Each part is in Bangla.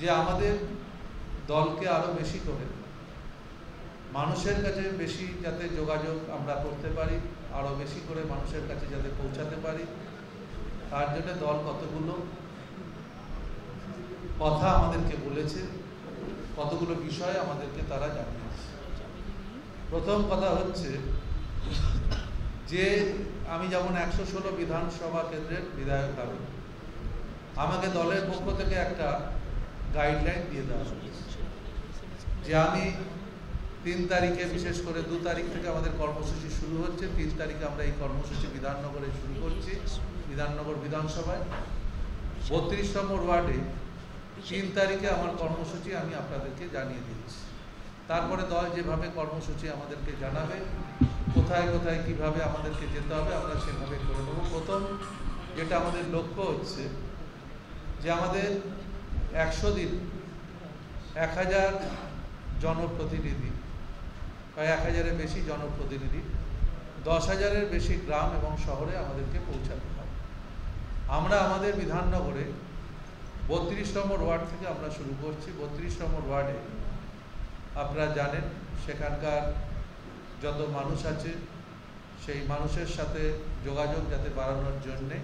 যে আমাদের দলকে আরও বেশি করে। মানুষের কাছে বেশি যাতে যোগাযোগ আমরা করতে পারি, আরও বেশি করে মানুষের কাছে যাতে পৌঁছাতে পারি। তার জন্য দল কতগুলো কথা আমাদেরকে বলেছে, কতগুলো বিষয় আমাদেরকে তারা জানিয়েছে। প্রথম কথা হচ্ছে যে আমি যেমন একশো ষোলো বিধানসভা কেন্দ্রের বিধায়ক আমি। আমাকে দলের পক্ষ থেকে একটা গাইডলাইন দিয়ে দেওয়া হয়েছে। যে আমি তিন তারিখে, বিশেষ করে দু তারিখ থেকে আমাদের কর্মসূচি শুরু হচ্ছে, তিন তারিখে আমরা এই কর্মসূচি বিধাননগরে শুরু করছি, বিধাননগর বিধানসভায়। বত্রিশ নম্বর ওয়ার্ডে তিন তারিখে আমার কর্মসূচি আমি আপনাদেরকে জানিয়ে দিচ্ছি। তারপরে দল যেভাবে কর্মসূচি আমাদেরকে জানাবে, কোথায় কোথায় কীভাবে আমাদেরকে যেতে হবে, আমরা সেভাবে করে নেব। প্রথম যেটা আমাদের লক্ষ্য হচ্ছে যে আমাদের একশো দিন, এক হাজার জনপ্রতিনিধি, প্রায় এক হাজারের বেশি জনপ্রতিনিধি, দশ হাজারের বেশি গ্রাম এবং শহরে আমাদেরকে পৌঁছাতে হবে। আমরা আমাদের বিধাননগরে বত্রিশ নম্বর ওয়ার্ড থেকে আমরা শুরু করছি। বত্রিশ নম্বর ওয়ার্ডে আপনারা জানেন, সেখানকার যত মানুষ আছে, সেই মানুষের সাথে যোগাযোগ যাতে বাড়ানোর জন্যে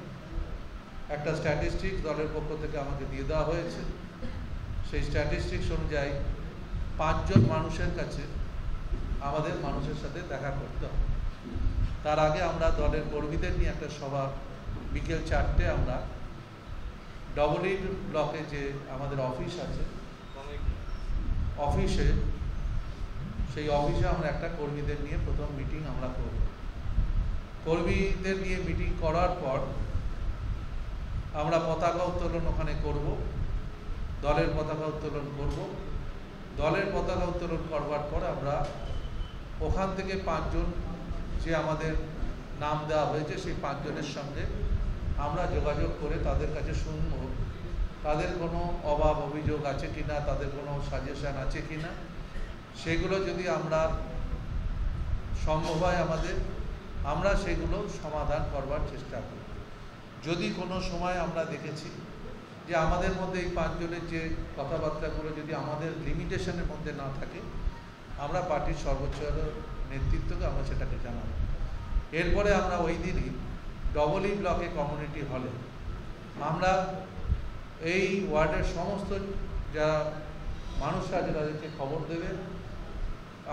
একটা স্ট্যাটিস্টিক দলের পক্ষ থেকে আমাকে দিয়ে দেওয়া হয়েছে। সেই স্ট্যাটিস্টিক্স অনুযায়ী পাঁচজন মানুষের কাছে আমাদের মানুষের সাথে দেখা করতে হবে। তার আগে আমরা দলের কর্মীদের নিয়ে একটা সভা, বিকেল চারটে আমরা ডবল ইট ব্লকে যে আমাদের অফিস আছে অফিসে সেই অফিসে আমরা একটা কর্মীদের নিয়ে প্রথম মিটিং আমরা করব। কর্মীদের নিয়ে মিটিং করার পর আমরা পতাকা উত্তোলন ওখানে করব। দলের পতাকা উত্তোলন করব। দলের পতাকা উত্তোলন করবার পর আমরা ওখান থেকে পাঁচজন যে আমাদের নাম দেওয়া হয়েছে, সেই পাঁচজনের সঙ্গে আমরা যোগাযোগ করে তাদের কাছে শুনব। তাদের কোনো অভাব অভিযোগ আছে কি না তাদের কোনো সাজেশান আছে কি না সেগুলো যদি আমরা সম্ভব হয় আমাদের, আমরা সেগুলো সমাধান করবার চেষ্টা করি যদি কোনো সময় আমরা দেখেছি যে আমাদের মধ্যে এই পাঁচজনের যে কথাবার্তাগুলো যদি আমাদের লিমিটেশনের মধ্যে না থাকে, আমরা পার্টির সর্বোচ্চ নেতৃত্বকে আমরা সেটাকে জানাব। এরপরে আমরা ওই দিনই ডবলই ব্লকে কমিউনিটি হলে আমরা এই ওয়ার্ডের সমস্ত যারা মানুষরা আছে তাদেরকে খবর দেবে।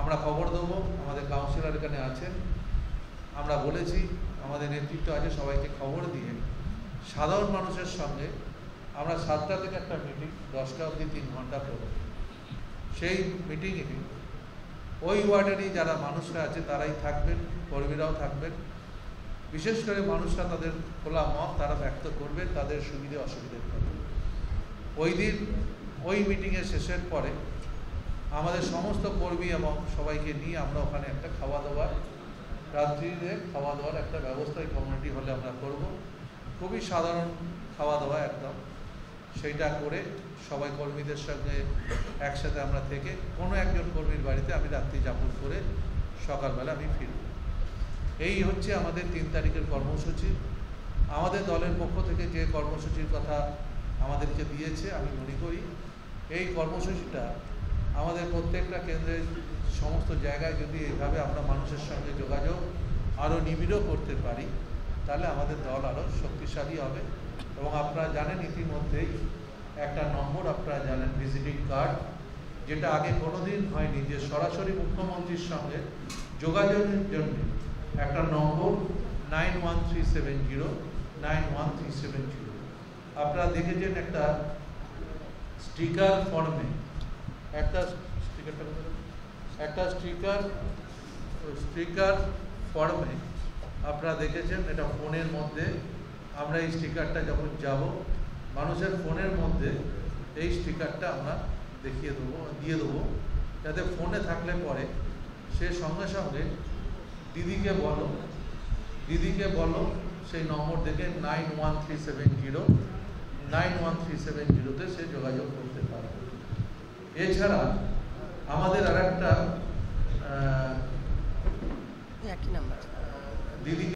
আমরা খবর দেবো, আমাদের কাউন্সিলর এখানে আছেন আমরা বলেছি, আমাদের নেতৃত্ব আছে, সবাইকে খবর দিয়ে সাধারণ মানুষের সঙ্গে আমরা সাতটা থেকে একটা মিটিং দশটা অবধি তিন ঘণ্টা করব। সেই মিটিংয়ে ওই ওয়ার্ডেরই যারা মানুষরা আছে, তারাই থাকবেন, কর্মীরাও থাকবেন। বিশেষ করে মানুষরা তাদের খোলা মত তারা ব্যক্ত করবেন তাদের সুবিধে অসুবিধের কথা ওই দিন, ওই মিটিংয়ে শেষের পরে আমাদের সমস্ত কর্মী এবং সবাইকে নিয়ে আমরা ওখানে একটা খাওয়া দাওয়ার রাত্রিতে খাওয়া দাওয়ার একটা ব্যবস্থা এই কমিউনিটি হলে আমরা করব। খুবই সাধারণ খাওয়া দাওয়া একদম। সেইটা করে সবাই কর্মীদের সঙ্গে একসাথে আমরা থেকে কোনো একজন কর্মীর বাড়িতে আমি রাত্রি যাপন করে সকালবেলা আমি ফিরব। এই হচ্ছে আমাদের তিন তারিখের কর্মসূচি। আমাদের দলের পক্ষ থেকে যে কর্মসূচির কথা আমাদেরকে দিয়েছে, আমি মনে করি এই কর্মসূচিটা আমাদের প্রত্যেকটা কেন্দ্রের সমস্ত জায়গায় যদি এইভাবে আমরা মানুষের সঙ্গে যোগাযোগ আরও নিবিড়ও করতে পারি, তাহলে আমাদের দল আরও শক্তিশালী হবে। এবং আপনারা জানেন ইতিমধ্যেই একটা নম্বর আপনারা জানেন ভিজিটিং কার্ড যেটা আগে কোনোদিন হয়নি যে সরাসরি মুখ্যমন্ত্রীর সঙ্গে যোগাযোগের জন্য একটা নম্বর nine one three seven zero nine seven zero আপনারা দেখেছেন একটা স্টিকার ফর্মে, একটা একটা স্টিকার স্টিকার ফর্মে আপনারা দেখেছেন এটা ফোনের মধ্যে আমরা এই স্টিকারটা যখন যাব মানুষের ফোনের মধ্যে এই স্টিকারটা আমরা দেখিয়ে দেবো দিয়ে দেবো। যাতে ফোনে থাকলে পরে সে সঙ্গে সঙ্গে দিদিকে বলো দিদিকে বলো সেই নম্বর দেখে nine one three seven zero nine one three seven জিরোতে সে যোগাযোগ করতে পারে এছাড়া আমাদের আর একটা দিদি